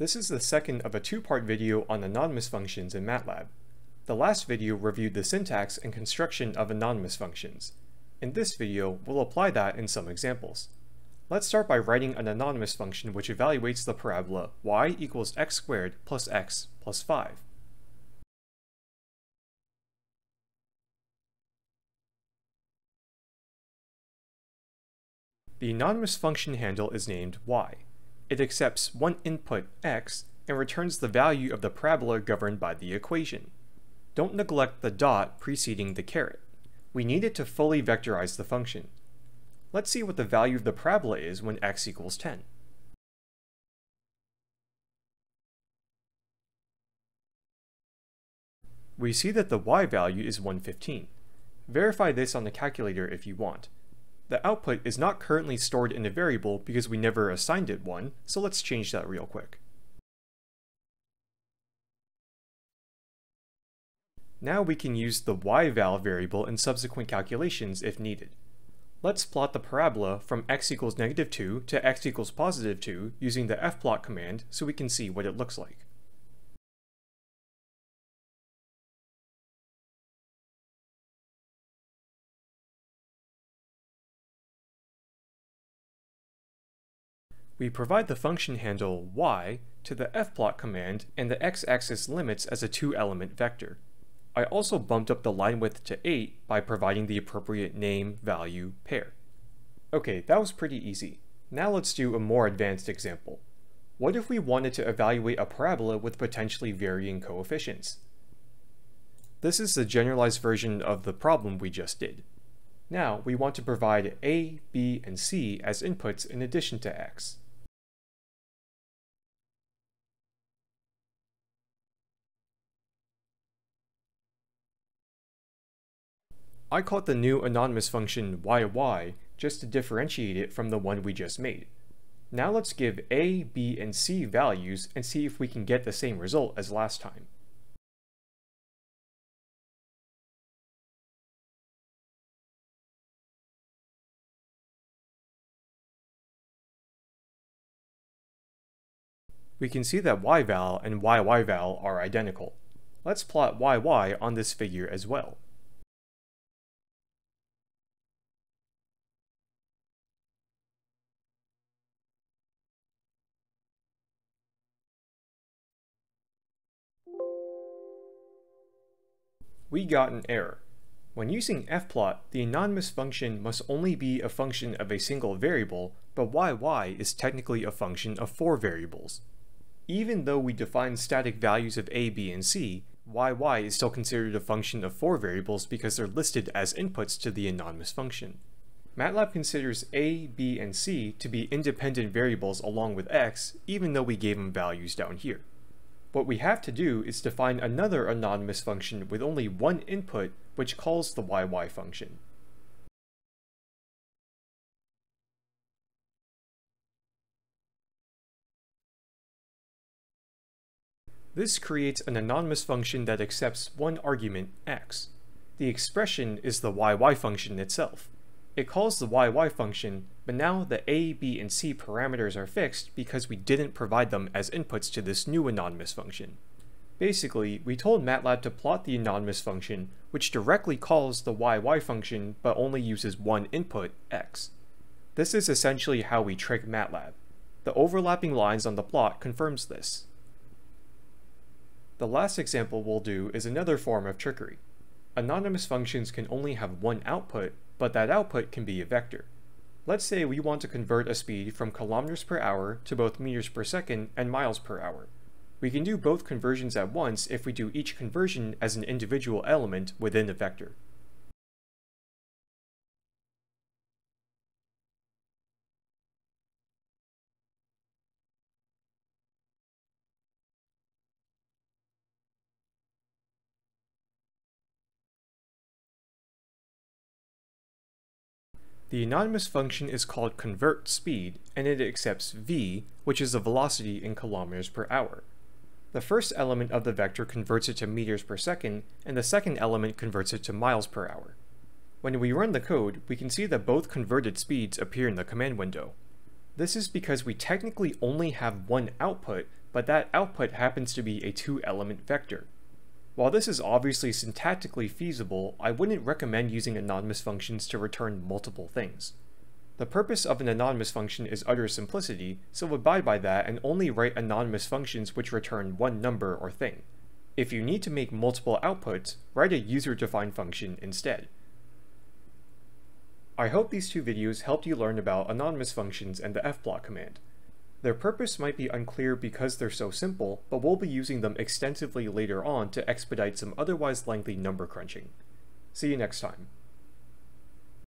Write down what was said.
This is the second of a two-part video on anonymous functions in MATLAB. The last video reviewed the syntax and construction of anonymous functions. In this video, we'll apply that in some examples. Let's start by writing an anonymous function which evaluates the parabola y equals x squared plus x plus 5. The anonymous function handle is named y. It accepts one input x and returns the value of the parabola governed by the equation. Don't neglect the dot preceding the caret. We need it to fully vectorize the function. Let's see what the value of the parabola is when x equals 10. We see that the y value is 115. Verify this on the calculator if you want. The output is not currently stored in a variable because we never assigned it one, so let's change that real quick. Now we can use the y-val variable in subsequent calculations if needed. Let's plot the parabola from x equals negative 2 to x equals positive 2 using the fplot command so we can see what it looks like. We provide the function handle y to the fplot command and the x-axis limits as a two-element vector. I also bumped up the line width to 8 by providing the appropriate name value pair. Okay, that was pretty easy. Now let's do a more advanced example. What if we wanted to evaluate a parabola with potentially varying coefficients? This is the generalized version of the problem we just did. Now, we want to provide a, b, and c as inputs in addition to x. I called the new anonymous function yy just to differentiate it from the one we just made. Now let's give a, b, and c values and see if we can get the same result as last time. We can see that yval and yyval are identical. Let's plot yy on this figure as well. We got an error. When using fplot, the anonymous function must only be a function of a single variable, but yy is technically a function of four variables. Even though we define static values of a, b, and c, yy is still considered a function of four variables because they're listed as inputs to the anonymous function. MATLAB considers a, b, and c to be independent variables along with x, even though we gave them values down here. What we have to do is define another anonymous function with only one input which calls the yy function. This creates an anonymous function that accepts one argument, x. The expression is the yy function itself. It calls the yy function, but now the a, b, and c parameters are fixed because we didn't provide them as inputs to this new anonymous function. Basically, we told MATLAB to plot the anonymous function, which directly calls the yy function but only uses one input, x. This is essentially how we trick MATLAB. The overlapping lines on the plot confirms this. The last example we'll do is another form of trickery. Anonymous functions can only have one output, but that output can be a vector. Let's say we want to convert a speed from kilometers per hour to both meters per second and miles per hour. We can do both conversions at once if we do each conversion as an individual element within a vector. The anonymous function is called convert speed, and it accepts v, which is the velocity in kilometers per hour. The first element of the vector converts it to meters per second, and the second element converts it to miles per hour. When we run the code, we can see that both converted speeds appear in the command window. This is because we technically only have one output, but that output happens to be a two-element vector. While this is obviously syntactically feasible, I wouldn't recommend using anonymous functions to return multiple things. The purpose of an anonymous function is utter simplicity, so abide by that and only write anonymous functions which return one number or thing. If you need to make multiple outputs, write a user-defined function instead. I hope these two videos helped you learn about anonymous functions and the fplot command. Their purpose might be unclear because they're so simple, but we'll be using them extensively later on to expedite some otherwise lengthy number crunching. See you next time.